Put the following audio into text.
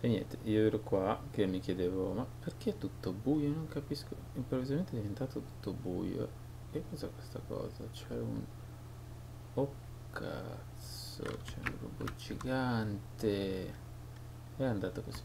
E niente, io ero qua che mi chiedevo, ma perché è tutto buio? Non capisco. Improvvisamente è diventato tutto buio. Che cos'è questa cosa? C'è un... Oh cazzo, c'è un robot gigante. È andato così.